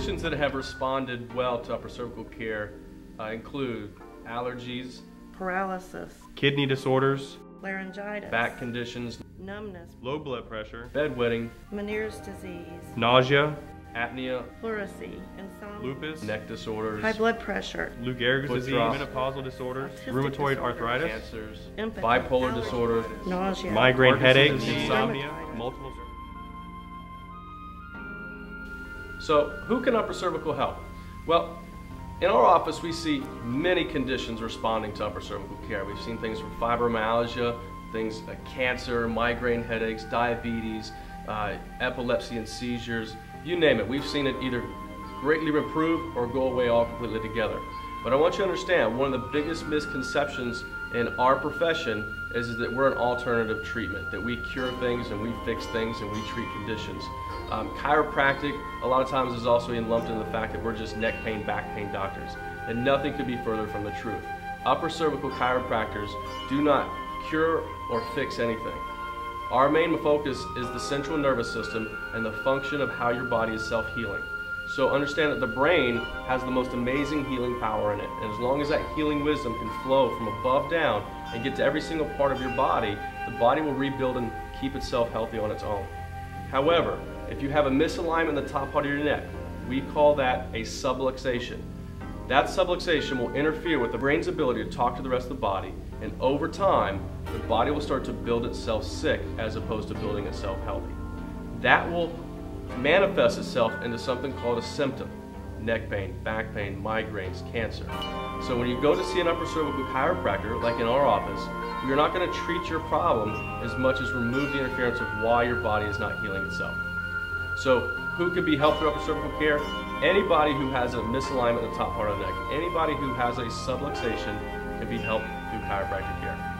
Things that have responded well to upper cervical care uh, include allergies, paralysis, kidney disorders, laryngitis, back conditions, numbness, low blood pressure, bedwetting, Meniere's disease, nausea, apnea, pleurisy, insomnia, lupus, neck disorders, high blood pressure, Lou Gehrig's disease, drop. menopausal disorders, rheumatoid disorder. arthritis, cancers, impotent, bipolar disorder, nausea, migraine Parkinson's headaches, disease. insomnia, Dermatitis. multiple. So, who can upper cervical help? Well, in our office, we see many conditions responding to upper cervical care. We've seen things from fibromyalgia, things like cancer, migraine headaches, diabetes, uh, epilepsy and seizures, you name it. We've seen it either greatly improve or go away all completely together. But I want you to understand one of the biggest misconceptions in our profession is, that we're an alternative treatment, that we cure things and we fix things and we treat conditions. Um, chiropractic, a lot of times, is also lumped in the fact that we're just neck pain, back pain doctors. And nothing could be further from the truth. Upper cervical chiropractors do not cure or fix anything. Our main focus is the central nervous system and the function of how your body is self healing. So understand that the brain has the most amazing healing power in it. And as long as that healing wisdom can flow from above down and get to every single part of your body, the body will rebuild and keep itself healthy on its own. However, if you have a misalignment in the top part of your neck, we call that a subluxation. That subluxation will interfere with the brain's ability to talk to the rest of the body, and over time, the body will start to build itself sick as opposed to building itself healthy. That will manifest itself into something called a symptom neck pain, back pain, migraines, cancer. So when you go to see an upper cervical chiropractor, like in our office, we are not going to treat your problem as much as remove the interference of why your body is not healing itself. So who could be helped through upper cervical care? Anybody who has a misalignment in the top part of the neck, anybody who has a subluxation can be helped through chiropractic care.